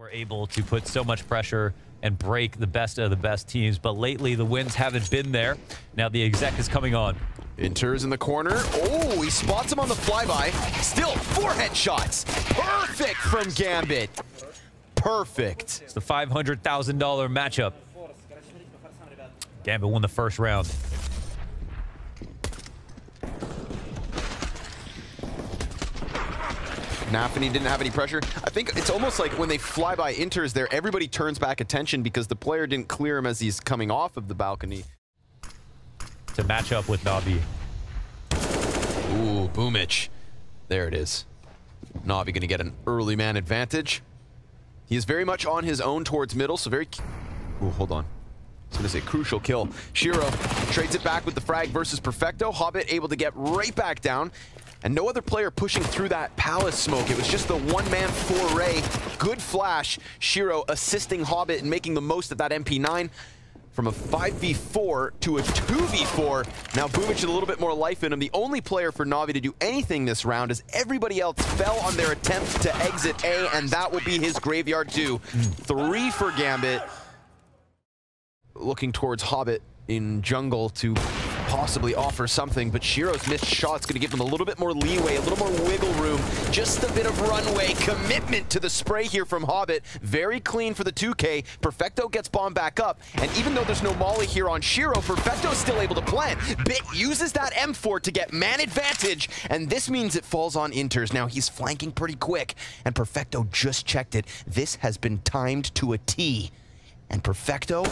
We're able to put so much pressure and break the best of the best teams, but lately the wins haven't been there. Now the exec is coming on. Inters in the corner. Oh, he spots him on the flyby. Still, four headshots. Perfect from Gambit. Perfect. It's the $500,000 matchup. Gambit won the first round. Nafany didn't have any pressure. I think it's almost like when they fly by Inters there, everybody turns back attention because the player didn't clear him as he's coming off of the balcony. To match up with Navi. Ooh, Boomich. There it is. Navi going to get an early man advantage. He is very much on his own towards middle, so very... Ooh, hold on. I was going to say crucial kill. Shiro trades it back with the frag versus Perfecto. Hobbit able to get right back down. And no other player pushing through that palace smoke. It was just the one-man foray. Good flash. Shiro assisting Hobbit and making the most of that MP9 from a 5v4 to a 2v4. Now Boomich a little bit more life in him. The only player for Navi to do anything this round as everybody else fell on their attempt to exit A, and that will be his graveyard too. Three for Gambit. Looking towards Hobbit in jungle to possibly offer something, but Shiro's missed shot's going to give him a little bit more leeway, a little more wiggle room, just a bit of runway, commitment to the spray here from Hobbit. Very clean for the 2K. Perfecto gets bomb back up, and even though there's no molly here on Shiro, Perfecto's still able to plant. Bit uses that M4 to get man advantage, and this means it falls on Inters. Now he's flanking pretty quick, and Perfecto just checked it. This has been timed to a T. And Perfecto,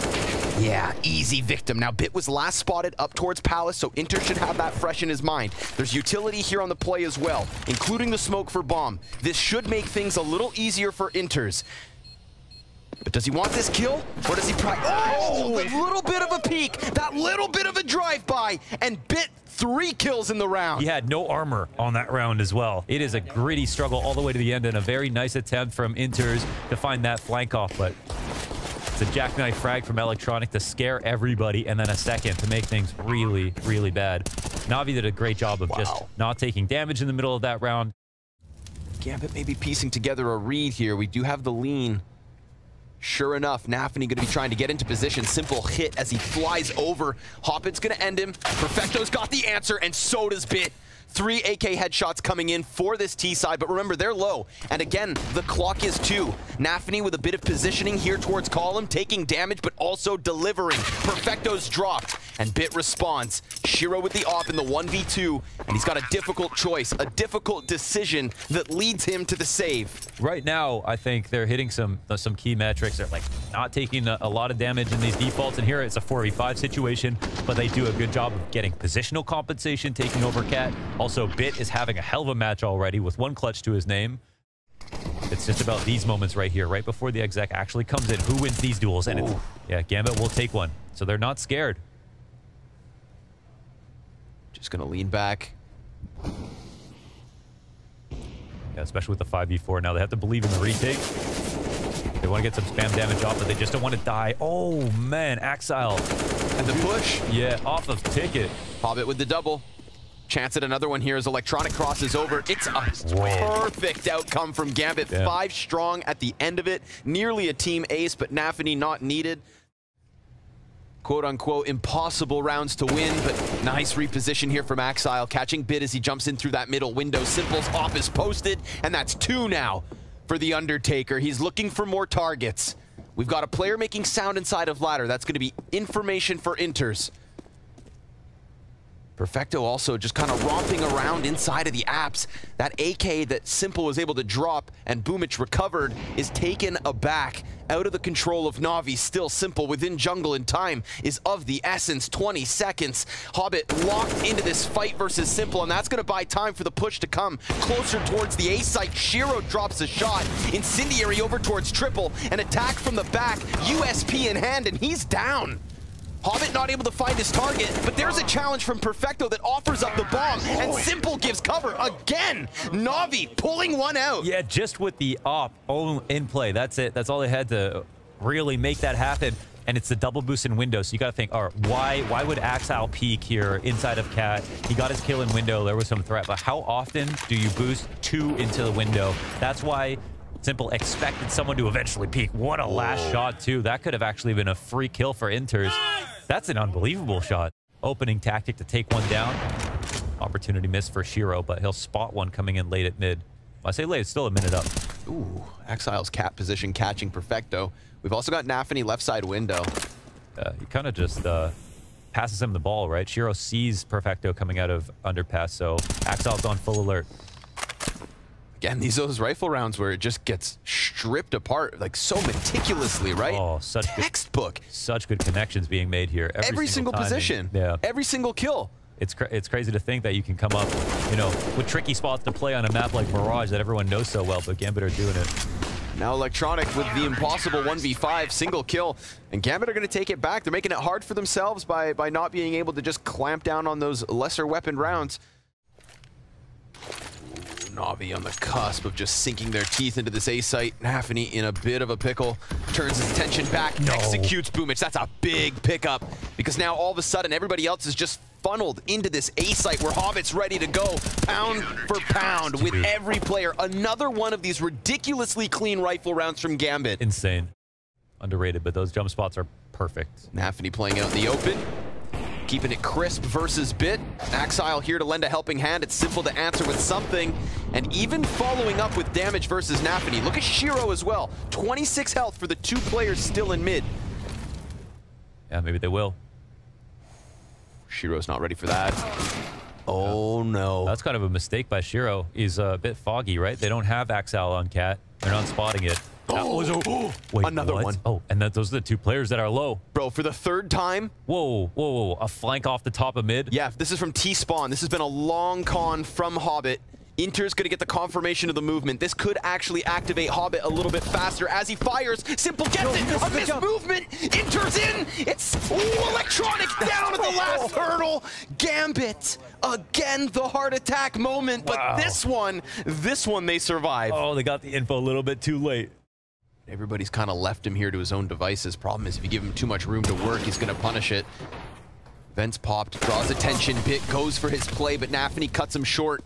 yeah, easy victim. Now, Bit was last spotted up towards Palace, so Inter should have that fresh in his mind. There's utility here on the play as well, including the smoke for Bomb. This should make things a little easier for Inters. But does he want this kill? Or does he probably... Oh, oh! a little bit of a peek, that little bit of a drive-by, and Bit three kills in the round. He had no armor on that round as well. It is a gritty struggle all the way to the end and a very nice attempt from Inters to find that flank off, but it's a jackknife frag from Electronic to scare everybody, and then a second to make things really, really bad. Navi did a great job of wow. just not taking damage in the middle of that round. Gambit maybe piecing together a read here. We do have the lean. Sure enough, Nafany going to be trying to get into position. Simple hit as he flies over. Hoppin's going to end him. Perfecto's got the answer, and so does Bit. Three AK headshots coming in for this T side, but remember, they're low. And again, the clock is two. Nafany with a bit of positioning here towards Column, taking damage, but also delivering. Perfecto's dropped, and Bit responds. Shiro with the op in the 1v2, and he's got a difficult choice, a difficult decision that leads him to the save. Right now, I think they're hitting some uh, some key metrics. They're like not taking a, a lot of damage in these defaults, and here it's a 4v5 situation, but they do a good job of getting positional compensation, taking over Cat, also, Bit is having a hell of a match already with one clutch to his name. It's just about these moments right here, right before the exec actually comes in. Who wins these duels? And it's, yeah, Gambit will take one. So they're not scared. Just going to lean back. Yeah, especially with the 5v4 now. They have to believe in the retake. They want to get some spam damage off, but they just don't want to die. Oh, man. Axile. And the push. Yeah, off of Ticket. Hobbit with the double. Chance at another one here as Electronic crosses over. It's a perfect outcome from Gambit. Yeah. Five strong at the end of it. Nearly a team ace, but Nafany not needed. Quote unquote impossible rounds to win, but nice reposition here from Axile. Catching Bit as he jumps in through that middle window. Simple's off is posted, and that's two now for the Undertaker. He's looking for more targets. We've got a player making sound inside of ladder. That's going to be information for Inters. Perfecto also just kind of romping around inside of the apps. That AK that Simple was able to drop and Boomich recovered is taken aback out of the control of Navi. Still Simple within jungle in time is of the essence. 20 seconds. Hobbit locked into this fight versus Simple, and that's going to buy time for the push to come closer towards the A site. Shiro drops a shot. Incendiary over towards Triple. An attack from the back. USP in hand, and he's down. Hobbit not able to find his target, but there's a challenge from Perfecto that offers up the bomb, and Simple gives cover again. Navi pulling one out. Yeah, just with the op in play. That's it. That's all they had to really make that happen. And it's the double boost in window, so you got to think, all right, why why would Axile peak here inside of Cat? He got his kill in window. There was some threat, but how often do you boost two into the window? That's why Simple expected someone to eventually peak. What a last shot, too. That could have actually been a free kill for Inters. That's an unbelievable shot. Opening tactic to take one down. Opportunity missed for Shiro, but he'll spot one coming in late at mid. I say late, it's still a minute up. Ooh, Exile's cat position catching Perfecto. We've also got Nafany left side window. Uh, he kind of just uh, passes him the ball, right? Shiro sees Perfecto coming out of underpass, so Axile's on full alert. Again, these those rifle rounds where it just gets stripped apart like so meticulously, right? Oh, such textbook. Good, such good connections being made here. Every, Every single, single position. Yeah. Every single kill. It's cra it's crazy to think that you can come up, you know, with tricky spots to play on a map like Mirage that everyone knows so well, but Gambit are doing it. Now Electronic with the impossible 1v5 single kill, and Gambit are going to take it back. They're making it hard for themselves by by not being able to just clamp down on those lesser weapon rounds. Navi on the cusp of just sinking their teeth into this A site. Nafany in a bit of a pickle. Turns his attention back, no. executes Boomich. That's a big pickup because now all of a sudden everybody else is just funneled into this A site where Hobbit's ready to go pound for pound with every player. Another one of these ridiculously clean rifle rounds from Gambit. Insane. Underrated, but those jump spots are perfect. Nafany playing out in the open. Keeping it crisp versus Bit. Axile here to lend a helping hand. It's simple to answer with something. And even following up with damage versus Nafany. Look at Shiro as well. 26 health for the two players still in mid. Yeah, maybe they will. Shiro's not ready for that. Oh, no. That's kind of a mistake by Shiro. He's a bit foggy, right? They don't have Axile on Cat. They're not spotting it. That oh. was a, Wait, another what? one. Oh, and that, those are the two players that are low. Bro, for the third time. Whoa, whoa, whoa. A flank off the top of mid? Yeah, this is from T-Spawn. This has been a long con from Hobbit. Inter's going to get the confirmation of the movement. This could actually activate Hobbit a little bit faster as he fires. Simple gets no, it. A missed movement. Inter's in. It's ooh, electronic down at the last hurdle. Gambit again the heart attack moment, but this one, this one they survive. Oh, they got the info a little bit too late. Everybody's kind of left him here to his own devices. Problem is, if you give him too much room to work, he's going to punish it. Vents popped, draws attention. Bit goes for his play, but Nafany cuts him short.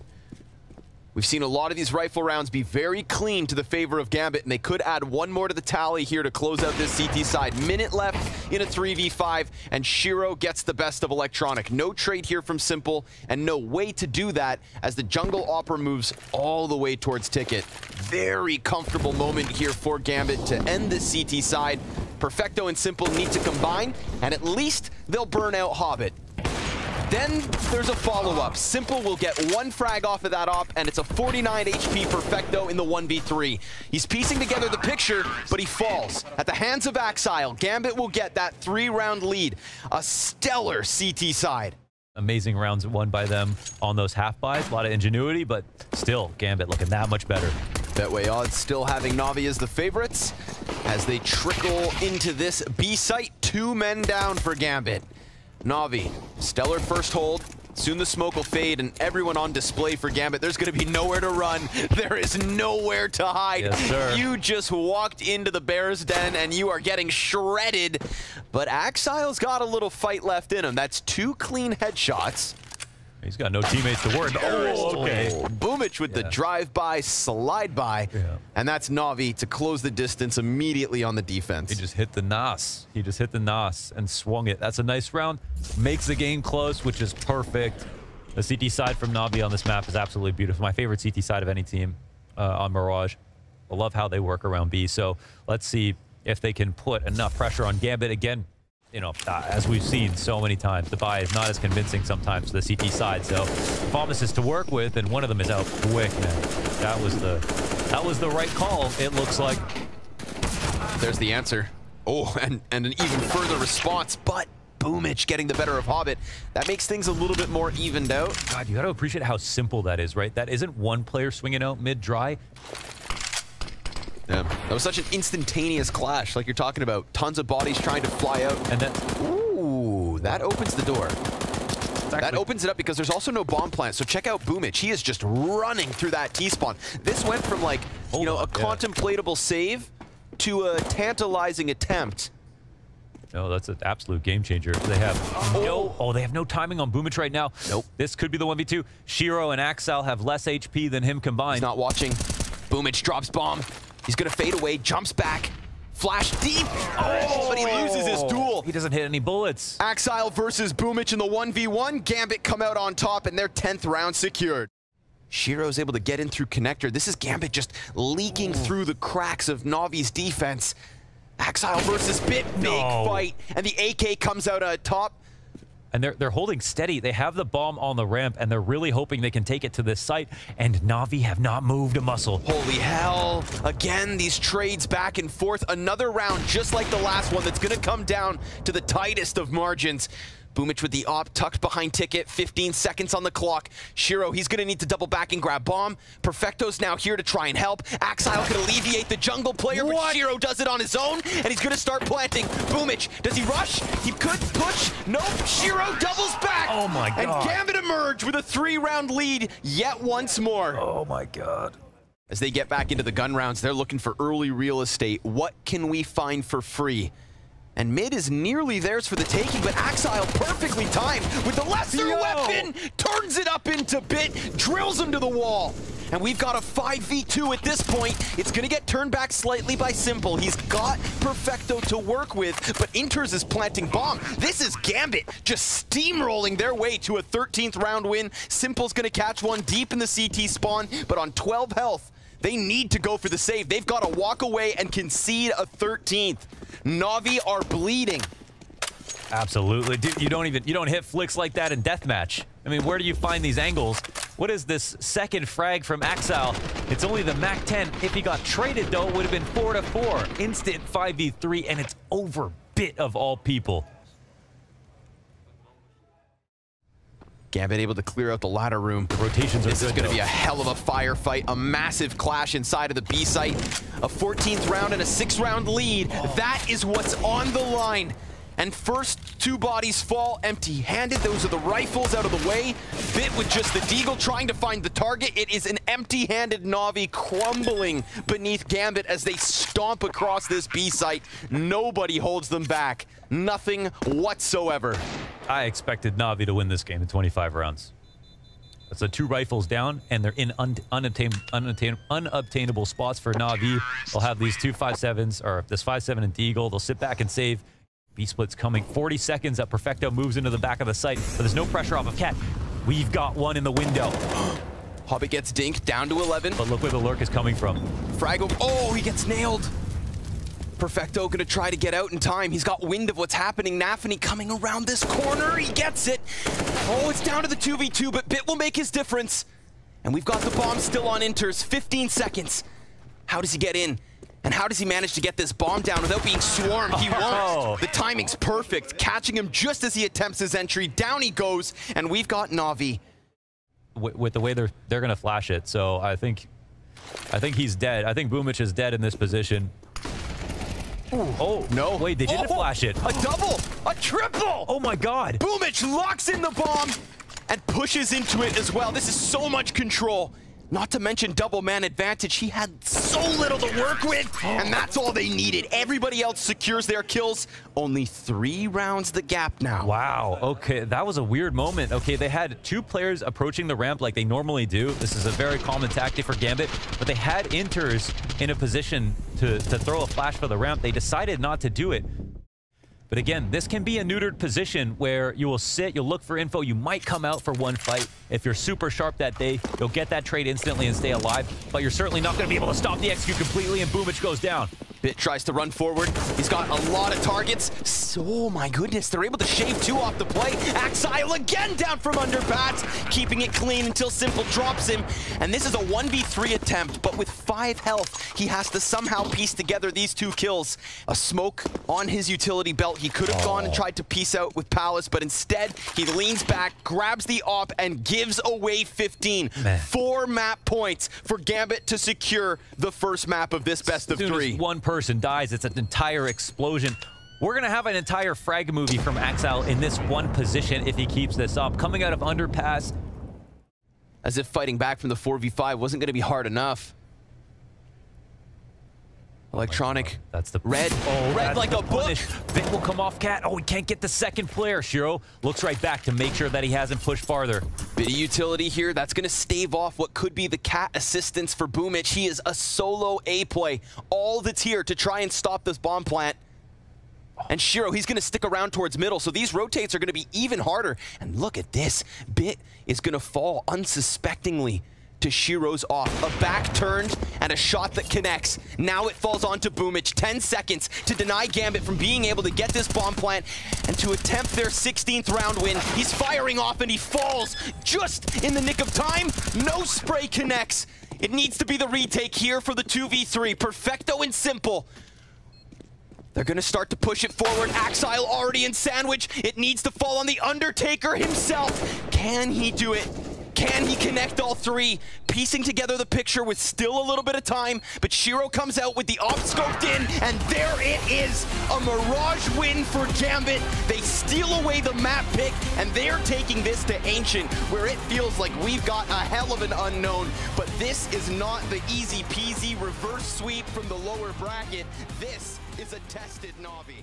We've seen a lot of these rifle rounds be very clean to the favor of Gambit, and they could add one more to the tally here to close out this CT side. Minute left in a 3v5, and Shiro gets the best of Electronic. No trade here from Simple, and no way to do that as the Jungle Opera moves all the way towards Ticket. Very comfortable moment here for Gambit to end this CT side. Perfecto and Simple need to combine, and at least they'll burn out Hobbit. Then there's a follow-up. Simple will get one frag off of that op, and it's a 49 HP Perfecto in the 1v3. He's piecing together the picture, but he falls. At the hands of Axile, Gambit will get that three-round lead. A stellar CT side. Amazing rounds won by them on those half-buys. A lot of ingenuity, but still, Gambit looking that much better. Betway odds still having Navi as the favorites as they trickle into this B site. Two men down for Gambit. Navi, stellar first hold. Soon the smoke will fade and everyone on display for Gambit. There's going to be nowhere to run. There is nowhere to hide. Yes. You just walked into the Bear's Den and you are getting shredded. But Axile's got a little fight left in him. That's two clean headshots. He's got no teammates to worry about. Oh, okay. Oh, Boomich with yeah. the drive-by, slide-by. Yeah. And that's Navi to close the distance immediately on the defense. He just hit the NOS. He just hit the NOS and swung it. That's a nice round. Makes the game close, which is perfect. The CT side from Navi on this map is absolutely beautiful. My favorite CT side of any team uh, on Mirage. I love how they work around B. So let's see if they can put enough pressure on Gambit. Again, you know, uh, as we've seen so many times, the buy is not as convincing sometimes to the CT side. So promises to work with, and one of them is out quick, man. That was the that was the right call, it looks like. There's the answer. Oh, and, and an even further response, but Boomich getting the better of Hobbit. That makes things a little bit more evened out. God, you got to appreciate how simple that is, right? That isn't one player swinging out mid-dry. Yeah, that was such an instantaneous clash, like you're talking about. Tons of bodies trying to fly out. And then, ooh, that opens the door. That opens it up because there's also no bomb plant. So check out Boomich. He is just running through that T-spawn. This went from like, Hold you oh know, on, a yeah. contemplatable save to a tantalizing attempt. No, that's an absolute game changer. They have oh. no, oh, they have no timing on Boomich right now. Nope. This could be the 1v2. Shiro and Axel have less HP than him combined. He's not watching. Boomich drops bomb. He's gonna fade away, jumps back, flash deep. Oh, but he loses his duel. He doesn't hit any bullets. Axile versus Boomich in the 1v1. Gambit come out on top and their 10th round secured. Shiro's able to get in through connector. This is Gambit just leaking through the cracks of Navi's defense. Axile versus Bit, big No. fight. And the AK comes out on top. And they're, they're holding steady. They have the bomb on the ramp, and they're really hoping they can take it to this site. And Navi have not moved a muscle. Holy hell. Again, these trades back and forth. Another round just like the last one that's going to come down to the tightest of margins. Boomich with the op tucked behind Ticket, 15 seconds on the clock. Shiro, he's going to need to double back and grab bomb. Perfecto's now here to try and help. Axile can alleviate the jungle player, but Shiro does it on his own, and he's going to start planting. Boomich, does he rush? He could push. Nope, Shiro doubles back. Oh my god. And Gambit emerge with a three-round lead yet once more. Oh my god. As they get back into the gun rounds, they're looking for early real estate. What can we find for free? And mid is nearly theirs for the taking, but Axile perfectly timed with the lesser Yo. weapon, turns it up into bit, drills him to the wall. And we've got a 5v2 at this point. It's gonna get turned back slightly by Simple. He's got Perfecto to work with, but Inters is planting bomb. This is Gambit just steamrolling their way to a 13th round win. Simple's gonna catch one deep in the CT spawn, but on 12 health, they need to go for the save. They've got to walk away and concede a 13th. Navi are bleeding. Absolutely. Dude, you don't even you don't hit flicks like that in deathmatch. I mean, where do you find these angles? What is this second frag from Axel? It's only the MAC 10. If he got traded though, it would have been 4 to 4. Instant 5v3 and it's over bit of all people. Gambit able to clear out the ladder room. Rotations are This is going to be a hell of a firefight, a massive clash inside of the B site. A 14th round and a six round lead. That is what's on the line. And first two bodies fall empty-handed. Those are the rifles out of the way. Bit with just the deagle trying to find the target. It is an empty-handed Navi crumbling beneath Gambit as they stomp across this B site. Nobody holds them back. Nothing whatsoever. I expected Navi to win this game in 25 rounds. That's the two rifles down, and they're in un unobtain unobtain unobtainable spots for Navi. They'll have these two 5.7s, or this 5.7 and Deagle. They'll sit back and save. B-split's coming. 40 seconds up. Perfecto moves into the back of the site, but there's no pressure off of Cat. We've got one in the window. Hobbit gets dinked down to 11. But look where the lurk is coming from. Frag. Oh, he gets nailed. Perfecto gonna try to get out in time. He's got wind of what's happening. Nafany coming around this corner. He gets it. Oh, it's down to the 2v2, but Bit will make his difference. And we've got the bomb still on Inters. 15 seconds. How does he get in? And how does he manage to get this bomb down without being swarmed? He Oh. won't. The timing's perfect. Catching him just as he attempts his entry. Down he goes. And we've got Navi. with, with the way they're they're gonna flash it. So I think I think he's dead. I think Boomich is dead in this position. Oh No. Wait, they didn't Oh, flash it. A double! A triple! Oh my God! Boomich locks in the bomb and pushes into it as well. This is so much control. Not to mention double man advantage. He had so little to work with, and that's all they needed. Everybody else secures their kills. Only three rounds the gap now. Wow. Okay, that was a weird moment. Okay, they had two players approaching the ramp like they normally do. This is a very common tactic for Gambit, but they had Inters in a position to, to throw a flash for the ramp. They decided not to do it. But again, this can be a neutered position where you will sit, you'll look for info, you might come out for one fight. If you're super sharp that day, you'll get that trade instantly and stay alive, but you're certainly not going to be able to stop the execute completely and Boomich goes down. Bit tries to run forward. He's got a lot of targets. So, oh my goodness, they're able to shave two off the play. Axile again down from under bats, keeping it clean until Simple drops him. And this is a 1v3 attempt, but with five health, he has to somehow piece together these two kills. A smoke on his utility belt. He could have oh. gone and tried to piece out with Palace, but instead, he leans back, grabs the op, and gives away 15. Man. Four map points for Gambit to secure the first map of this best of As soon three. one person dies, it's an entire explosion. We're going to have an entire frag movie from Axel in this one position if he keeps this up. Coming out of underpass, as if fighting back from the 4v5 wasn't going to be hard enough. Electronic. Oh that's the red. Oh, red like a book. punish. Vic will come off cat. Oh, he can't get the second player. Shiro looks right back to make sure that he hasn't pushed farther. Bit of utility here. That's going to stave off what could be the cat assistance for Boomich. He is a solo A play. All that's here to try and stop this bomb plant. And Shiro, he's going to stick around towards middle, so these rotates are going to be even harder. And look at this. Bit is going to fall unsuspectingly to Shiro's off. A back turned and a shot that connects. Now it falls onto Boomich. 10 seconds to deny Gambit from being able to get this bomb plant and to attempt their 16th round win. He's firing off and he falls just in the nick of time. No spray connects. It needs to be the retake here for the 2v3. Perfecto and simple. They're gonna start to push it forward. Axile already in sandwich. It needs to fall on the Undertaker himself. Can he do it? Can he connect all three? Piecing together the picture with still a little bit of time, but Shiro comes out with the op scoped in, and there it is. A Mirage win for Gambit. They steal away the map pick, and they're taking this to Ancient, where it feels like we've got a hell of an unknown. But this is not the easy peasy reverse sweep from the lower bracket. This is a tested Navi.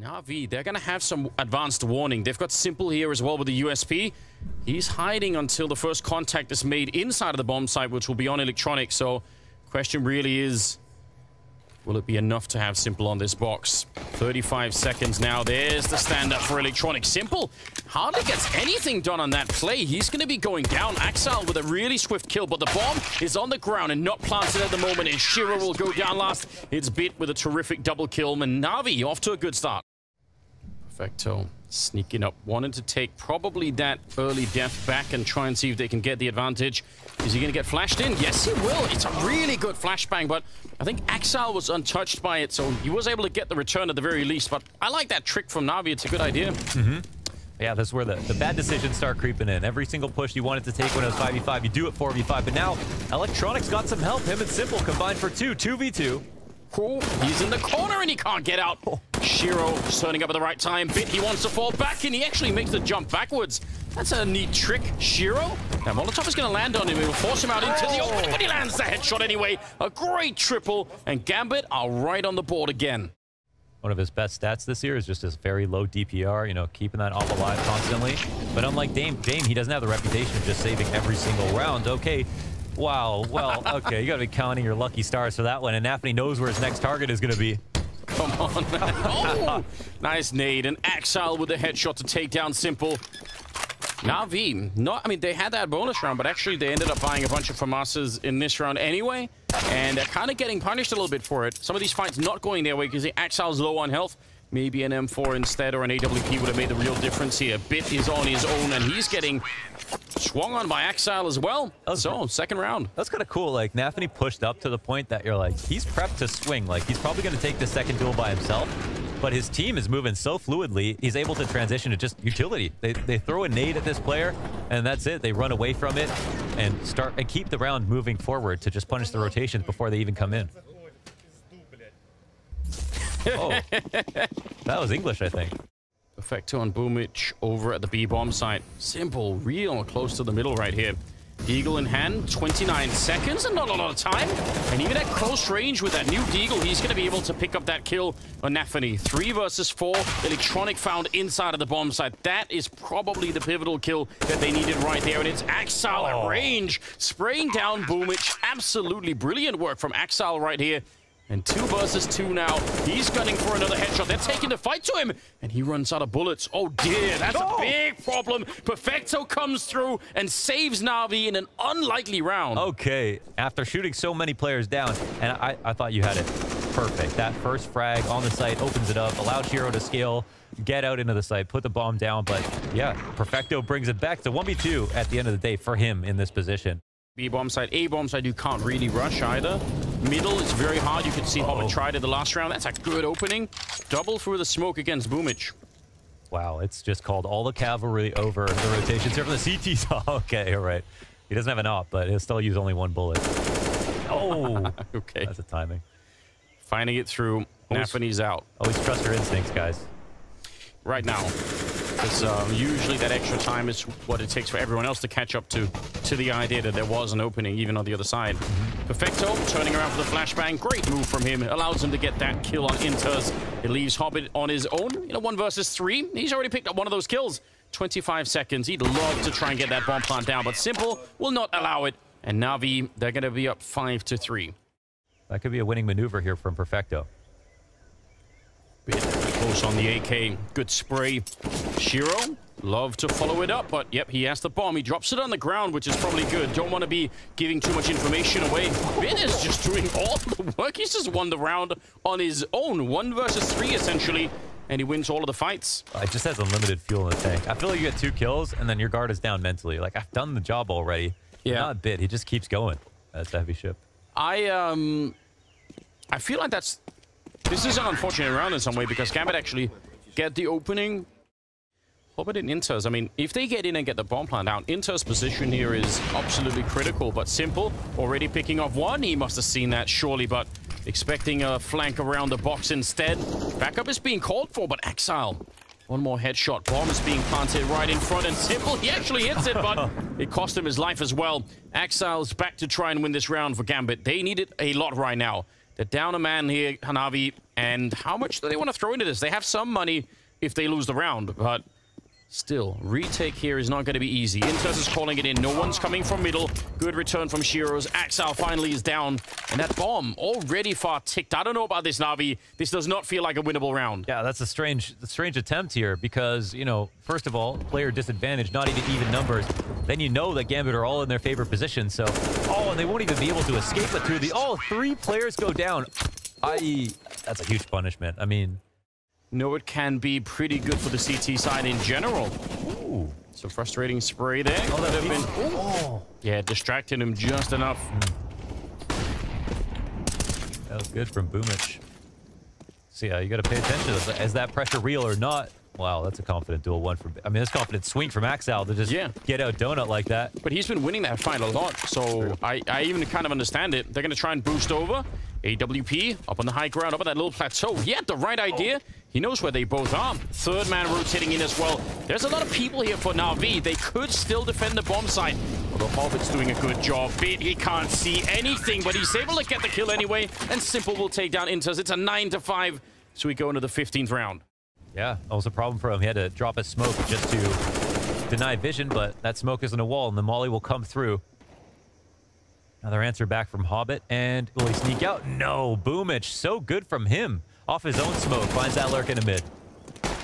Na'Vi, they're going to have some advanced warning. They've got Simple here as well with the USP. He's hiding until the first contact is made inside of the bomb site, which will be on Electronic. So question really is, will it be enough to have Simple on this box? 35 seconds now. There's the stand-up for Electronic. Simple hardly gets anything done on that play. He's going to be going down. Axel with a really swift kill, but the bomb is on the ground and not planted at the moment. And Shiro will go down last. It's Bit with a terrific double kill. And Navi off to a good start. Perfecto sneaking up, Wanted to take probably that early death back and try and see if they can get the advantage. Is he going to get flashed in? Yes, he will. It's a really good flashbang, but I think Axel was untouched by it, so he was able to get the return at the very least. But I like that trick from Navi. It's a good idea. Mm-hmm. Yeah, that's where the, the bad decisions start creeping in. Every single push you wanted to take when it was 5v5, you do it 4v5. But now, Electronics got some help. Him and Simple combined for two, 2v2. Oh, he's in the corner and he can't get out. Shiro turning up at the right time. Bit, he wants to fall back and he actually makes the jump backwards. That's a neat trick, Shiro. Now, Molotov is going to land on him. He will force him out into the open, but he lands the headshot anyway. A great triple, and Gambit are right on the board again. One of his best stats this year is just his very low DPR, you know, keeping that off alive constantly. But unlike Dame, Dame, he doesn't have the reputation of just saving every single round. Okay, wow, well, okay, you got to be counting your lucky stars for that one. And Nafany knows where his next target is going to be. Come on. oh, nice nade. An Axel with a headshot to take down Simple. Navi, not, I mean, they had that bonus round, but actually they ended up buying a bunch of FAMASas in this round anyway, and they're kind of getting punished a little bit for it. Some of these fights not going their way because the Axel's low on health. Maybe an M4 instead or an AWP would have made the real difference here. Bit is on his own, and he's getting swung on by Axel as well. So, second round. That's kind of cool. Like, Nafany pushed up to the point that you're like, he's prepped to swing. Like, he's probably going to take the second duel by himself. But his team is moving so fluidly, he's able to transition to just utility. They, they throw a nade at this player, and that's it. They run away from it and start and keep the round moving forward to just punish the rotations before they even come in. Oh, that was English, I think. Perfecto on Boomich over at the B-bomb site. Simple, real close to the middle right here. Deagle in hand, 29 seconds and not a lot of time. And even at close range with that new Deagle, he's going to be able to pick up that kill on Nafany. Three versus four, Electronic found inside of the bomb site. That is probably the pivotal kill that they needed right there. And it's Axel at oh. range, spraying down Boomich. Absolutely brilliant work from Axel right here. And two versus two now. He's gunning for another headshot. They're taking the fight to him. And he runs out of bullets. Oh dear, that's a big problem. Perfecto comes through and saves Navi in an unlikely round. Okay, after shooting so many players down, and I, I thought you had it perfect. That first frag on the site opens it up, allows Shiro to scale, get out into the site, put the bomb down. But yeah, Perfecto brings it back to 1v2 at the end of the day for him in this position. B bomb side, A bomb side, you can't really rush either. Middle is very hard. You can see uh -oh. Hobbit tried it the last round. That's a good opening. Double through the smoke against Boomich. Wow, it's just called all the cavalry over the rotations here from the CTs. okay, all right. He doesn't have an op, but he'll still use only one bullet. Oh, okay. That's a timing. Finding it through. Nafany's out. Always trust your instincts, guys. Right now. Because um, usually that extra time is what it takes for everyone else to catch up to to the idea that there was an opening even on the other side. Perfecto turning around for the flashbang. Great move from him. Allows him to get that kill on Inters. It leaves Hobbit on his own. You know, one versus three. He's already picked up one of those kills. 25 seconds. He'd love to try and get that bomb plant down, but Simple will not allow it. And Navi, they're going to be up 5 to 3. That could be a winning maneuver here from Perfecto. Bit close on the AK. Good spray. Shiro, love to follow it up, but yep, he has the bomb. He drops it on the ground, which is probably good. Don't want to be giving too much information away. Bin is just doing all the work. He's just won the round on his own. One versus three, essentially and he wins all of the fights. It just has unlimited fuel in the tank. I feel like you get two kills, and then your guard is down mentally. Like, I've done the job already. Yeah. Not a bit. He just keeps going. That's a heavy ship. I, um... I feel like that's... This is an unfortunate round in some way, because Gambit actually get the opening. What about in Inter's? I mean, if they get in and get the bomb plant down, Inter's position here is absolutely critical, but Simple already picking off one. He must have seen that, surely, but expecting a flank around the box instead. Backup is being called for, but Exile. One more headshot. Bomb is being planted right in front, and Simple, he actually hits it, but it cost him his life as well. Exile's back to try and win this round for Gambit. They need it a lot right now. They're down a man here, Hanavi, and how much do they want to throw into this? They have some money if they lose the round, but Still, retake here is not going to be easy. Inters is calling it in. No one's coming from middle. Good return from Shiro's. Axel finally is down. And that bomb already far ticked. I don't know about this, Navi. This does not feel like a winnable round. Yeah, that's a strange strange attempt here because, you know, first of all, player disadvantage, not even even numbers. Then you know that Gambit are all in their favorite position. So, oh, and they won't even be able to escape it through the... Oh, three players go down. I... That's a huge punishment. I mean, know it can be pretty good for the CT side in general. Ooh. Some frustrating spray there. Oh, that have been, oh. Yeah, distracting him just enough. Hmm. That was good from Boomich. See, so, yeah, you got to pay attention. Is that pressure real or not? Wow, that's a confident duel one from... I mean, that's confident swing from Axel to just yeah. get out Donut like that. But he's been winning that fight a lot, so I, I even kind of understand it. They're going to try and boost over. AWP up on the high ground, up on that little plateau. He had the right idea. He knows where they both are. Third man rotating in as well. There's a lot of people here for Na'Vi. They could still defend the bomb site. Although Hobbit's doing a good job. Bit, he can't see anything, but he's able to get the kill anyway. And Simple will take down Inters. It's a 9 to 5. So we go into the 15th round. Yeah, that was a problem for him. He had to drop a smoke just to deny vision, but that smoke isn't a wall, and the molly will come through. Another answer back from Hobbit, and will he sneak out? No, Boomich, so good from him. Off his own smoke, finds that lurk in the mid.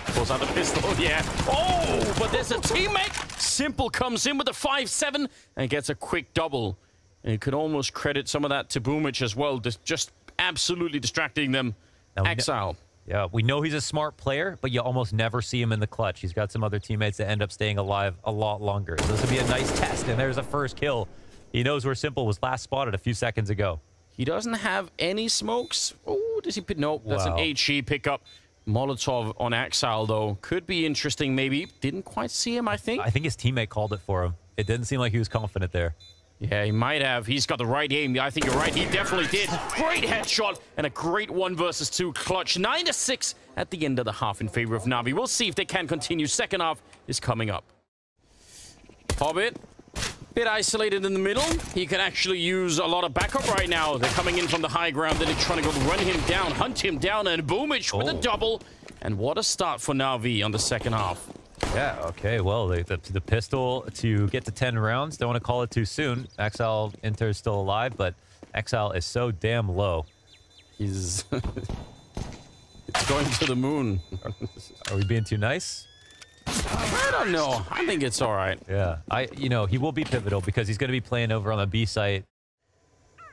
Pulls out the pistol, yeah. Oh, but there's a teammate. Simple comes in with a 5-7 and gets a quick double. And you could almost credit some of that to Boomich as well, just absolutely distracting them. Exile. Yeah, we know he's a smart player, but you almost never see him in the clutch. He's got some other teammates that end up staying alive a lot longer. So this would be a nice test, and there's a first kill. He knows where Simple was last spotted a few seconds ago. He doesn't have any smokes. Oh, does he? Pick? Nope, that's wow. an HE pickup. Molotov on Axile, though. Could be interesting, maybe. Didn't quite see him, I think. I think his teammate called it for him. It didn't seem like he was confident there. Yeah, he might have. He's got the right aim. I think you're right. He definitely did. Great headshot and a great one versus two clutch. Nine to six at the end of the half in favor of Navi. We'll see if they can continue. Second half is coming up. Hobbit, bit isolated in the middle. He can actually use a lot of backup right now. They're coming in from the high ground. They're trying to go run him down, hunt him down, and Boomich oh. with a oh. double. And what a start for Navi on the second half. Yeah, okay, well, the, the, the, pistol to get to 10 rounds, don't want to call it too soon. Exile Inter is still alive, but Exile is so damn low. He's... it's going to the moon. Are we being too nice? I don't know. I think it's all right. Yeah, I you know, he will be pivotal because he's going to be playing over on the B site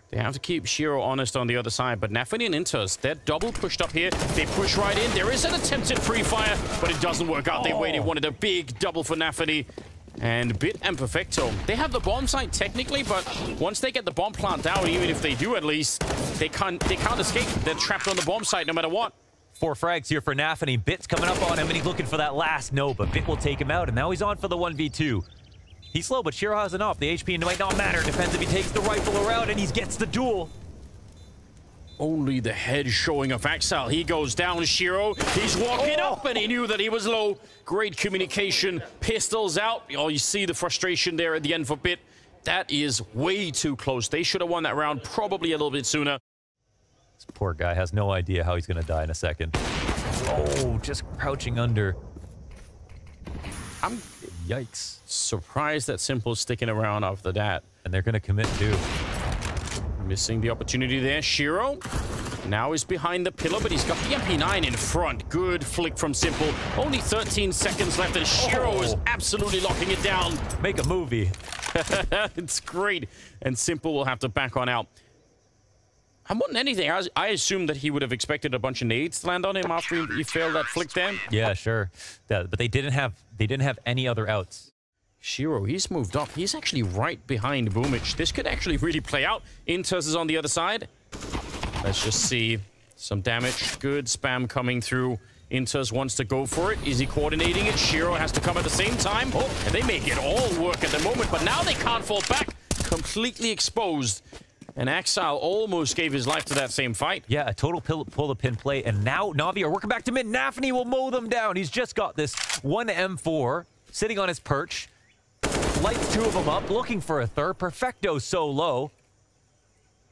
they have to keep Shiro honest on the other side, but Nafany and Inters, they're double pushed up here. They push right in. There is an attempted free fire, but it doesn't work out. Oh. They waited, wanted a big double for Nafany. And Bit and Perfecto, they have the bomb site technically, but once they get the bomb plant down, even if they do at least, they can't they can't escape. They're trapped on the bomb site no matter what. Four frags here for Nafany. Bit's coming up on him, and he's looking for that last no, but Bit will take him out, and now he's on for the 1v2. He's slow, but Shiro has enough. The HP might not matter. Depends if he takes the rifle around and he gets the duel. Only the head showing of Axel. He goes down, Shiro. He's walking oh. up, and he knew that he was low. Great communication. Pistols out. Oh, you see the frustration there at the end for Bit. that is way too close. They should have won that round probably a little bit sooner. This poor guy has no idea how he's going to die in a second. Oh, just crouching under. I'm Yikes. surprised that Simple's sticking around after that. And they're going to commit too. Missing the opportunity there. Shiro now is behind the pillar, but he's got the MP9 in front. Good flick from Simple. Only 13 seconds left, and Shiro is Oh. absolutely locking it down. Make a movie. it's great. And Simple will have to back on out. I more than anything, I, I assumed that he would have expected a bunch of nades to land on him after he, he failed that flick there. Yeah, sure. Yeah, but they didn't have they didn't have any other outs. Shiro, he's moved up. He's actually right behind Boomich. This could actually really play out. Inters is on the other side. Let's just see some damage. Good spam coming through. Inters wants to go for it. Is he coordinating it? Shiro has to come at the same time. Oh, and they make it all work at the moment, but now they can't fall back. Completely exposed. And Exile almost gave his life to that same fight. Yeah, a total pull, pull the pin play, and now Navi are working back to mid. Nafany will mow them down. He's just got this one M4 sitting on his perch. Lights two of them up, looking for a third. Perfecto so low.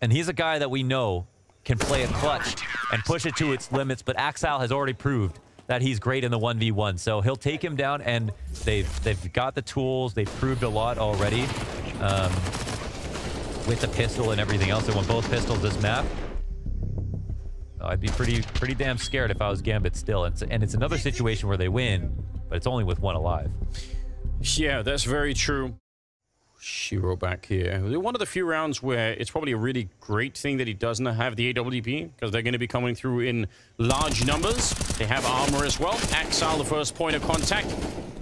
And he's a guy that we know can play a clutch and push it to its limits, but Axal has already proved that he's great in the 1v1. So he'll take him down, and they've, they've got the tools. They've proved a lot already. Um, with the pistol and everything else. They want both pistols this map. Oh, I'd be pretty pretty damn scared if I was Gambit still. It's, and it's another situation where they win, but it's only with one alive. Yeah, that's very true. Shiro back here. One of the few rounds where it's probably a really great thing that he doesn't have the AWP because they're going to be coming through in large numbers. They have armor as well. Axal, the first point of contact.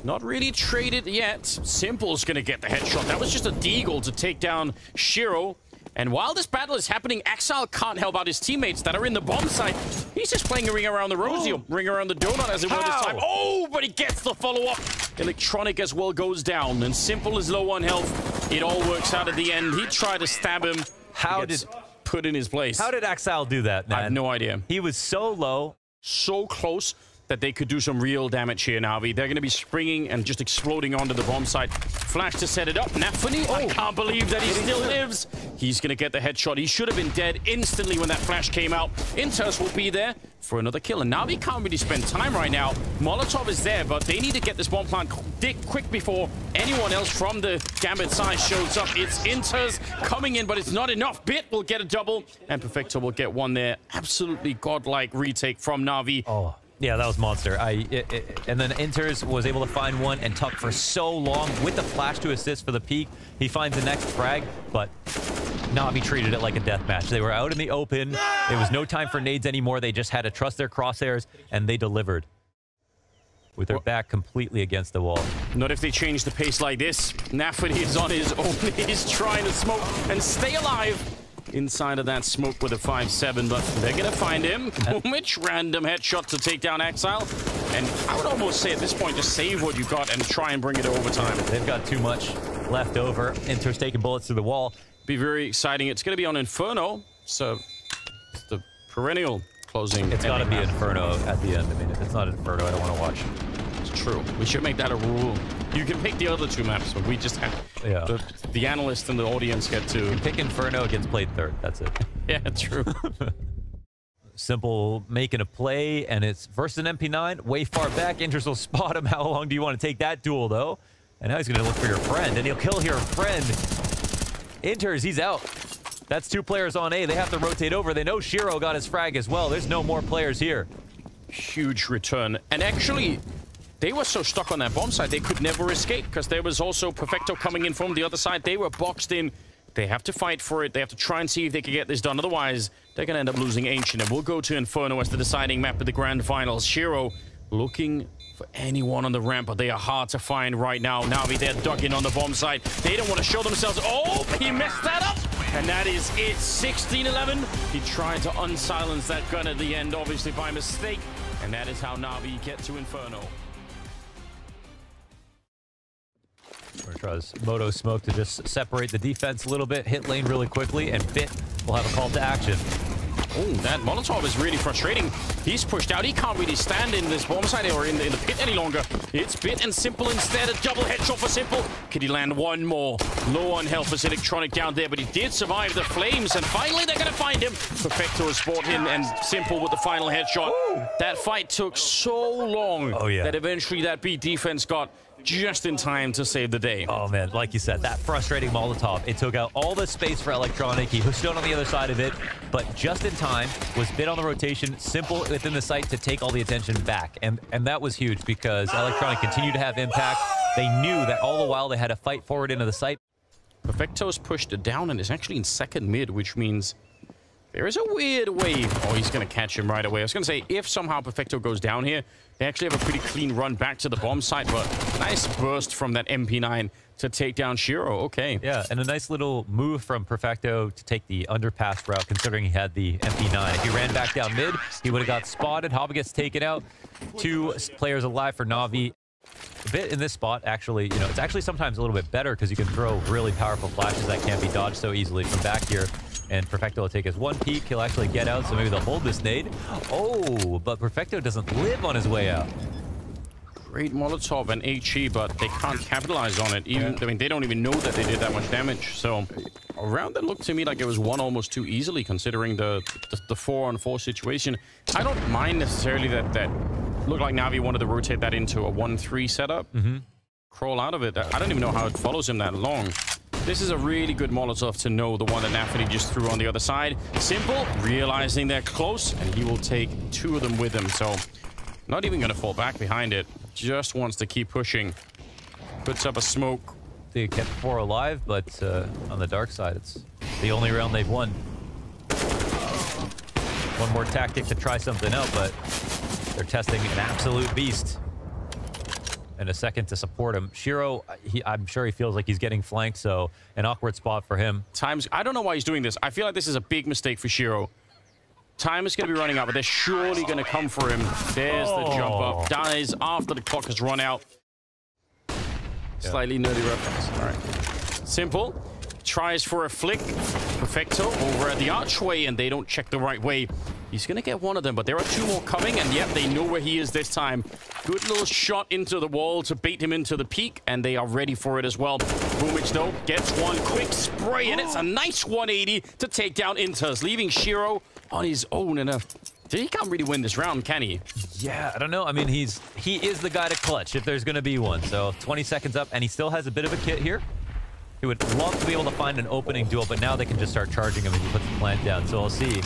Not really traded yet. Simple's going to get the headshot. That was just a deagle to take down Shiro. And while this battle is happening, Axal can't help out his teammates that are in the bomb site. He's just playing a ring around the rosy, or ring around the donut as it were this time. Oh, but he gets the follow-up. Electronic as well goes down, and Simple is low on health. It all works out at the end. He tried to stab him. How did- put in his place? How did Axal do that, man? I have no idea. He was so low. So close that they could do some real damage here, Navi. They're going to be springing and just exploding onto the bomb site. Flash to set it up. Nafany, oh, I can't believe that he still lives. He's going to get the headshot. He should have been dead instantly when that flash came out. Inters will be there for another kill. And Navi can't really spend time right now. Molotov is there, but they need to get this bomb plant dick quick before anyone else from the Gambit side shows up. It's Inters coming in, but it's not enough. Bit will get a double, and Perfecto will get one there. Absolutely godlike retake from Navi. Oh, yeah, that was monster. I it, it- and then Inters was able to find one and tuck for so long with the flash to assist for the peak. He finds the next frag, but Navi treated it like a death match. They were out in the open. There was no time for nades anymore. They just had to trust their crosshairs, and they delivered. With their back completely against the wall. Not if they change the pace like this. Nafany is on his own. He's trying to smoke and stay alive inside of that smoke with a 5-7, but they're going to find him. Which random headshot to take down Exile. And I would almost say at this point, just save what you got and try and bring it to overtime. They've got too much left over. Inter's taking bullets through the wall. Be very exciting. It's going to be on Inferno, so it's the perennial closing. It's got to be. Inferno at the end. I mean, if it's not Inferno, I don't want to watch. It's true. We should make that a rule. You can pick the other two maps, but we just have Yeah. the, the analyst and the audience get to. Pick Inferno gets played third. That's it. Yeah, true. Simple making a play, and it's versus an MP9. Way far back. Inters will spot him. How long do you want to take that duel, though? And now he's going to look for your friend, and he'll kill your friend. Inters, he's out. That's two players on A. They have to rotate over. They know Shiro got his frag as well. There's no more players here. huge return. And actually, they were so stuck on that bomb site, they could never escape because there was also Perfecto coming in from the other side. They were boxed in. They have to fight for it. They have to try and see if they can get this done. Otherwise, they're going to end up losing Ancient. And we'll go to Inferno as the deciding map of the grand finals. Shiro looking for anyone on the ramp, but they are hard to find right now. Navi, they're dug in on the bomb site. They don't want to show themselves. Oh, he messed that up. And that is it. 16-11. He tried to unsilence that gun at the end, obviously by mistake. And that is how Navi get to Inferno. Or Moto Smoke to just separate the defense a little bit, hit lane really quickly, and Bit will have a call to action. Oh, that Molotov is really frustrating. He's pushed out. He can't really stand in this bomb site or in the, in the pit any longer. It's Bit and Simple instead. A double headshot for Simple. Could he land one more? Low on health as Electronic down there, but he did survive the flames. And finally, they're going to find him. Perfecto has brought him and Simple with the final headshot. That fight took so long Oh, yeah. that eventually that beat defense got just in time to save the day. Oh man, like you said, that frustrating Molotov. It took out all the space for Electronic. He was stood on the other side of it, but just in time, was bit on the rotation, simple within the site to take all the attention back. And and that was huge because Electronic continued to have impact. They knew that all the while they had to fight forward into the site. Perfecto's pushed down and is actually in second mid, which means there is a weird wave. Oh, he's going to catch him right away. I was going to say, if somehow Perfecto goes down here, they actually have a pretty clean run back to the bomb site, but nice burst from that MP9 to take down Shiro. Okay. Yeah, and a nice little move from Perfecto to take the underpass route, considering he had the MP9. If he ran back down mid, he would have got spotted. Haba gets taken out. Two players alive for Navi. A bit in this spot, actually, you know, it's actually sometimes a little bit better because you can throw really powerful flashes that can't be dodged so easily from back here. And Perfecto will take his one peek. He'll actually get out, so maybe they'll hold this nade. Oh, but Perfecto doesn't live on his way out. Great Molotov and HE, but they can't capitalize on it. Even I mean, they don't even know that they did that much damage. So a round that looked to me like it was won almost too easily, considering the the, the four on four situation. I don't mind necessarily that that looked like Navi wanted to rotate that into a one three setup. Mm-hmm. Crawl out of it. I don't even know how it follows him that long. This is a really good Molotov to know, the one that Nafany just threw on the other side. Simple, realizing they're close, and he will take two of them with him. So not even going to fall back behind it. Just wants to keep pushing. Puts up a smoke. They kept four alive, but uh, on the dark side, it's the only round they've won. One more tactic to try something out, but they're testing an absolute beast. And a second to support him. Shiro, he, I'm sure he feels like he's getting flanked, so an awkward spot for him. Times. I don't know why he's doing this. I feel like this is a big mistake for Shiro. Time is going to be running out, but they're surely going to come for him. There's the oh. jump Oh. up. Dies after the clock has run out. Slightly nerdy reference. All right. Simple. Tries for a flick. Perfecto over at the archway, and they don't check the right way. He's going to get one of them, but there are two more coming, and yep, they know where he is this time. Good little shot into the wall to bait him into the peak, and they are ready for it as well. Boomich, though, gets one quick spray, and it's a nice 180 to take down Inters, leaving Shiro on his own. And uh, he can't really win this round, can he? Yeah, I don't know. I mean, he's he is the guy to clutch if there's going to be one. So 20 seconds up, and he still has a bit of a kit here. He would love to be able to find an opening duel, but now they can just start charging him as he puts the plant down. So we'll see.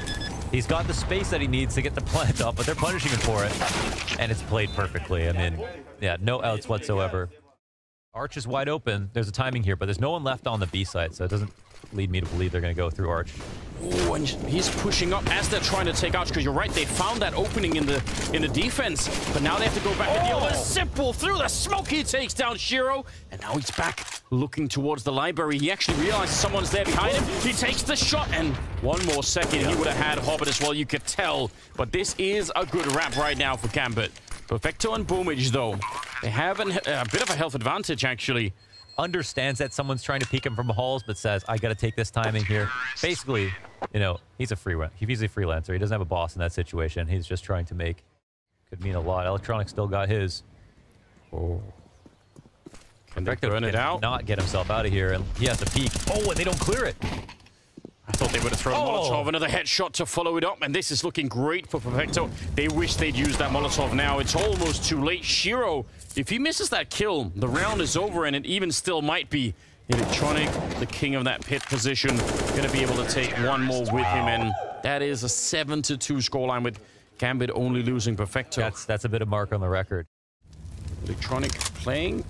He's got the space that he needs to get the plant up, but they're punishing him for it. And it's played perfectly. I mean, yeah, no outs whatsoever. Arch is wide open. There's a timing here, but there's no one left on the B side, so it doesn't lead me to believe they're going to go through Arch. Oh, and he's pushing up as they're trying to take Arch, Because you're right, they found that opening in the in the defense, but now they have to go back and deal with Simple through the smoke. He takes down Shiro, and now he's back looking towards the library. He actually realizes someone's there behind him. He takes the shot, and one more second, he would have had Hobbit as well. You could tell, but this is a good wrap right now for Gambit. Perfecto and Boomich, though, they have an, a bit of a health advantage actually. Understands that someone's trying to peek him from the halls, but says, I got to take this timing here. Basically, you know, he's a free he's a freelancer. He doesn't have a boss in that situation. He's just trying to make. Could mean a lot. Electronic still got his. Oh. Can they burn it out? Not get himself out of here, and he has to peek. Oh, and they don't clear it. I thought they would have thrown Oh. Molotov, another headshot to follow it up, and this is looking great for Perfecto. They wish they'd used that Molotov now. It's almost too late. Shiro, if he misses that kill, the round is over, and it even still might be. Electronic, the king of that pit position, going to be able to take one more with him, and that is a 7 to 2 scoreline with Gambit only losing Perfecto. That's that's a bit of mark on the record. Electronic playing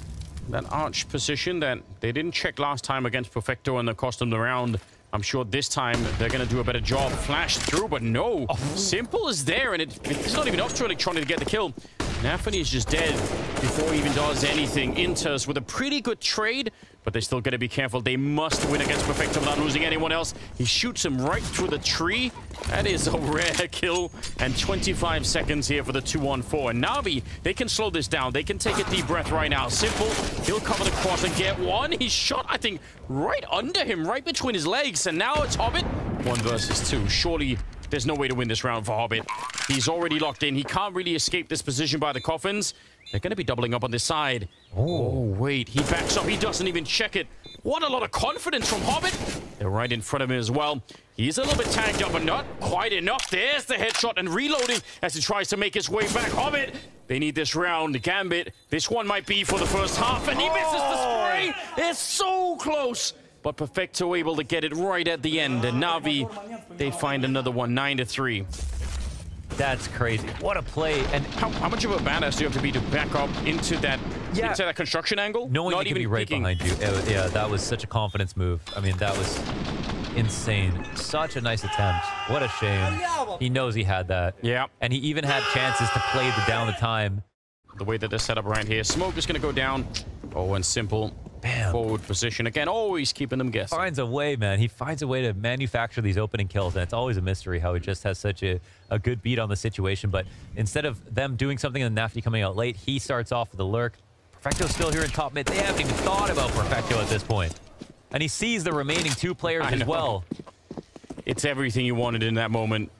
that arch position that they didn't check last time against Perfecto and they cost them the round. I'm sure this time they're going to do a better job. Flash through, but no. Oh. Simple is there, and it, it's not even up to Electronic to get the kill. Nafany is just dead before he even does anything. Inters with a pretty good trade, but they still got to be careful. They must win against Perfecto without losing anyone else. He shoots him right through the tree. That is a rare kill. And 25 seconds here for the 2-1-4. And Navi, they can slow this down. They can take a deep breath right now. Simple, he'll cover the cross and get one. He's shot, I think, right under him, right between his legs. And now it's Hobbit. One versus two. Surely There's no way to win this round for Hobbit. He's already locked in. He can't really escape this position by the coffins. They're going to be doubling up on this side. Oh, wait. He backs up. He doesn't even check it. What a lot of confidence from Hobbit. They're right in front of him as well. He's a little bit tagged up, but not quite enough. There's the headshot and reloading as he tries to make his way back. Hobbit, they need this round. Gambit, this one might be for the first half, and he misses the spray. Oh. It's so close. But Perfecto able to get it right at the end. And Navi, they find another one, 9 to 3. That's crazy. What a play. And How, how much of a badass do you have to be to back up into that Yeah. into that construction angle? knowing Not he could even be right peeking. behind you. yeah, that was such a confidence move. I mean, that was insane. Such a nice attempt. What a shame. He knows he had that. Yeah. And he even had chances to play the down the time. The way that they're set up right here. Smoke is going to go down. Oh, and simple. Bam. Forward position. Again, always keeping them guessing. Finds a way, man. He finds a way to manufacture these opening kills, and it's always a mystery how he just has such a, a good beat on the situation. But instead of them doing something and Nafany coming out late, he starts off with a lurk. Perfecto's still here in top mid. They haven't even thought about Perfecto at this point. And he sees the remaining two players I as know. well. It's everything you wanted in that moment.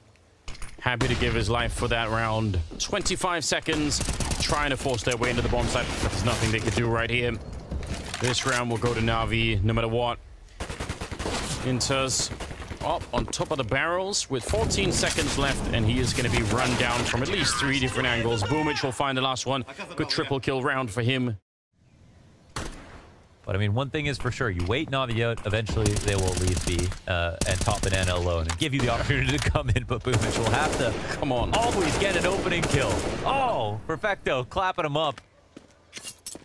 Happy to give his life for that round. 25 seconds, trying to force their way into the bomb site, there's nothing they could do right here. This round will go to Navi, no matter what. Inters up on top of the barrels with 14 seconds left, and he is going to be run down from at least three different angles. Boomich will find the last one. Good triple kill round for him. But I mean, one thing is for sure: you wait Navi out. Eventually, they will leave B uh, and top banana alone and give you the opportunity to come in. But Boomich will have to Come on. always get an opening kill. Oh, perfecto, clapping him up.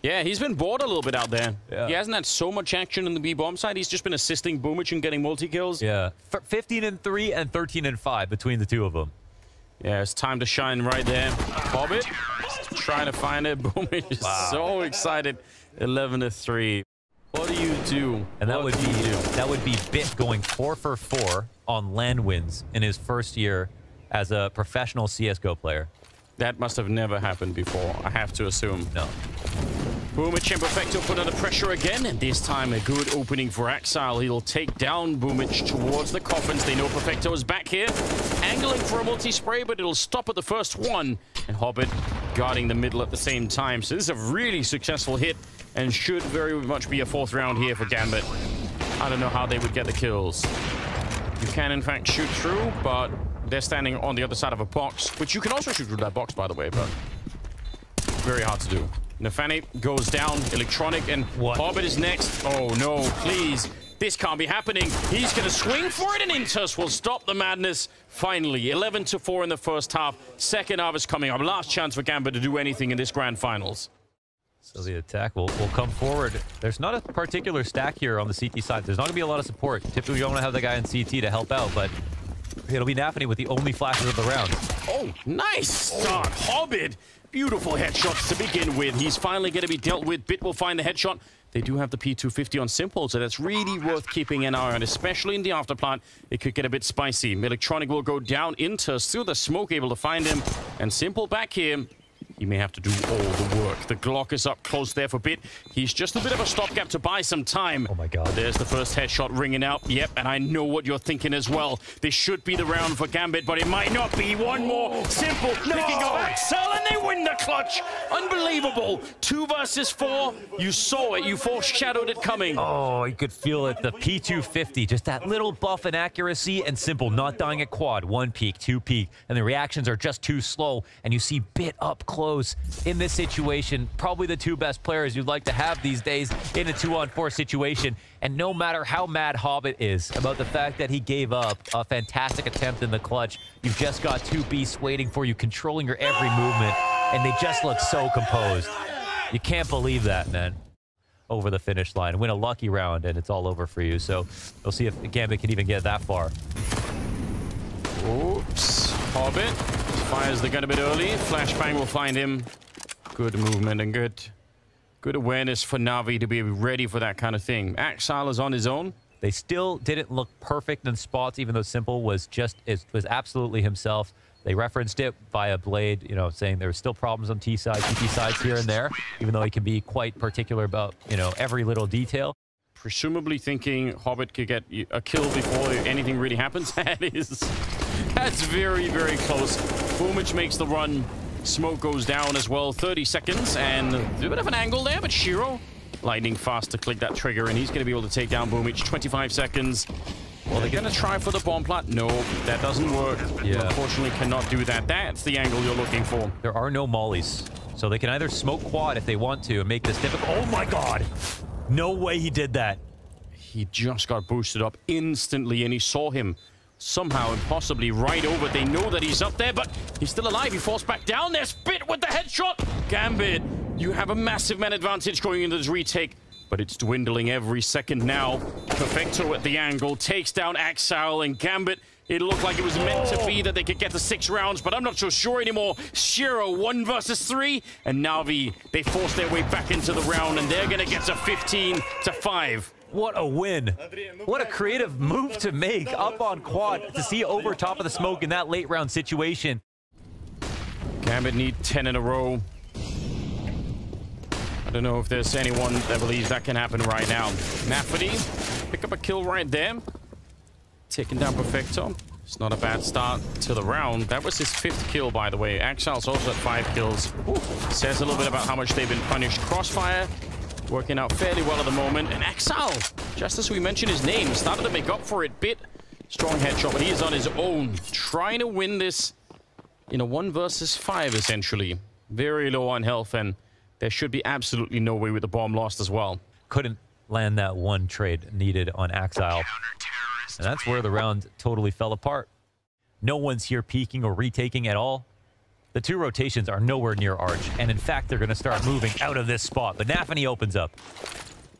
Yeah, he's been bored a little bit out there. Yeah. He hasn't had so much action in the B bomb side. He's just been assisting Boomich and getting multi kills. Yeah, F 15 and three and 13 and five between the two of them. Yeah, it's time to shine right there. Hobbit trying to find it. Boomich is so excited. 11 to 3. What do you do? And that What would be you do? that would be Bit going four for four on land wins in his first year as a professional CS:GO player. That must have never happened before, I have to assume. No, Boomich and Perfecto put under pressure again, and this time a good opening for Axile. He'll take down Boomich towards the coffins. They know Perfecto is back here, angling for a multi-spray, but it'll stop at the first one. And Hobbit guarding the middle at the same time. So this is a really successful hit, and should very much be a fourth round here for Gambit. I don't know how they would get the kills. You can, in fact, shoot through, but they're standing on the other side of a box, which you can also shoot through that box, by the way, but very hard to do. Nafany goes down, electronic, and What? Hobbit is next. Oh no, please. This can't be happening. He's going to swing for it, and Inters will stop the madness. Finally, 11 to 4 in the first half. Second half is coming up. Last chance for Gambit to do anything in this grand finals. so the attack will, will come forward. There's not a particular stack here on the CT side. There's not gonna be a lot of support. Typically, you don't want to have the guy in CT to help out, but it'll be Nafany with the only flashes of the round. Oh, nice start. Hobbit. Beautiful headshots to begin with. He's finally going to be dealt with. Bit will find the headshot. They do have the P250 on Simple, so that's really worth keeping an eye on, especially in the afterplant. It could get a bit spicy. Electronic will go down into through the smoke, able to find him. And Simple back here. He may have to do all the work. The Glock is up close there for Bit. He's just a bit of a stopgap to buy some time. Oh my God. There's the first headshot ringing out. Yep, and I know what you're thinking as well. This should be the round for Gambit, but it might not be. One more. Simple. no. Picking up Axile, and they win the clutch. Unbelievable. Two versus four. You saw it. You foreshadowed it coming. Oh, you could feel it. The P250, just that little buff in accuracy and simple, not dying at quad. One peak, two peak, and the reactions are just too slow. And you see Bit up close in this situation. Probably the two best players you'd like to have these days in a two-on-four situation. And no matter how mad Hobbit is about the fact that he gave up a fantastic attempt in the clutch, you've just got two beasts waiting for you, controlling your every movement, and they just look so composed. You can't believe that, man over the finish line. Win a lucky round, and it's all over for you. So we'll see if Gambit can even get that far. Oops. Hobbit fires the gun a bit early. Flashbang will find him. Good movement and good good awareness for Navi to be ready for that kind of thing. Axile is on his own. They still didn't look perfect in spots, even though Simple was just is, was absolutely himself. They referenced it via Blade, you know, saying there were still problems on T side, TT sides here and there, even though he can be quite particular about you know every little detail. Presumably thinking Hobbit could get a kill before anything really happens. That is, That's very, very close. Boomich makes the run. Smoke goes down as well. 30 seconds, and a bit of an angle there, but Shiro lightning fast to click that trigger, and he's going to be able to take down Boomich. 25 seconds. Well, they're going to try for the bomb plant. No, that doesn't work. Yeah. Unfortunately, cannot do that. That's the angle you're looking for. There are no mollies, so they can either smoke quad if they want to and make this difficult. Oh my god! No way he did that. He just got boosted up instantly, and he saw him somehow impossibly right over. They know that he's up there, but he's still alive. He falls back down. There's Bit with the headshot. Gambit, you have a massive man advantage going into this retake, but it's dwindling every second now. Perfecto at the angle takes down Axile and Gambit. It looked like it was meant to be that they could get to six rounds, but I'm not so sure anymore. Shiro, one versus three, and Navi, they force their way back into the round, and they're going to get to 15 to five. What a win. What a creative move to make up on quad to see over top of the smoke in that late round situation. Gambit need 10 in a row. I don't know if there's anyone that believes that can happen right now. Nafany, pick up a kill right there. Taking down Perfecto. It's not a bad start to the round. That was his fifth kill, by the way. Axile's also at five kills. Ooh, says a little bit about how much they've been punished. Crossfire working out fairly well at the moment. And Axile, just as we mentioned his name, started to make up for it. Bit strong headshot, but he is on his own, trying to win this in a one versus five, essentially. Very low on health, and there should be absolutely no way with the bomb lost as well. Couldn't land that one trade needed on Axile. And that's where the round totally fell apart. No one's here peeking or retaking at all. The two rotations are nowhere near Arch, and in fact, they're going to start moving out of this spot. But Nafany opens up.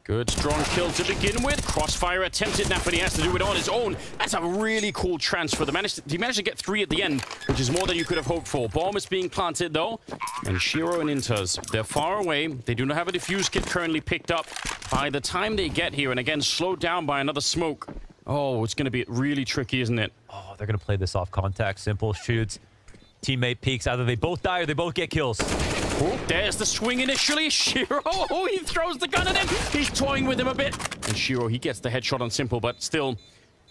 Good, strong kill to begin with. Crossfire attempted. Nafany has to do it on his own. That's a really cool transfer. They managed to, he managed to get three at the end, which is more than you could have hoped for. Bomb is being planted, though. And Shiro and Inters, they're far away. They do not have a defuse kit currently picked up. By the time they get here, and again, slowed down by another smoke. Oh, it's going to be really tricky, isn't it? Oh, they're going to play this off contact. Simple shoots. Teammate peeks. Either they both die or they both get kills. Oh, there's the swing initially. Shiro, oh, he throws the gun at him. He's toying with him a bit. And Shiro, he gets the headshot on Simple, but still,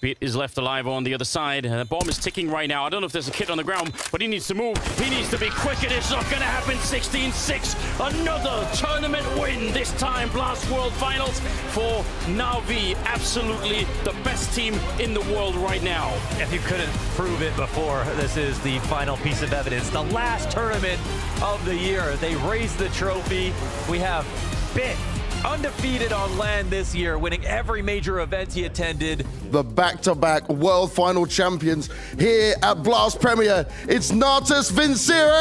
Bit is left alive on the other side. The bomb is ticking right now. I don't know if there's a kid on the ground, but he needs to move. He needs to be quick, and it's not going to happen. 16-6, another tournament win. This time, Blast World Finals for Navi. Absolutely the best team in the world right now. If you couldn't prove it before, this is the final piece of evidence. The last tournament of the year. They raised the trophy. We have Bit undefeated on land this year, winning every major event he attended. The back-to-back world final champions here at Blast Premier. It's Natus Vincere!